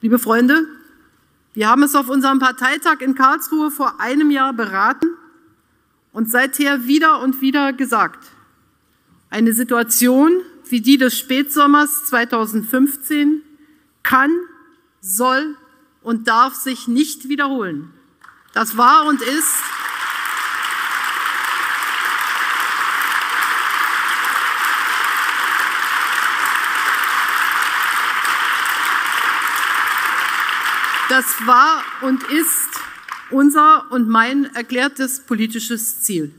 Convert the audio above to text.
Liebe Freunde, wir haben es auf unserem Parteitag in Karlsruhe vor einem Jahr beraten und seither wieder und wieder gesagt. Eine Situation wie die des Spätsommers 2015 kann, soll und darf sich nicht wiederholen. Das war und ist Das war und ist unser und mein erklärtes politisches Ziel.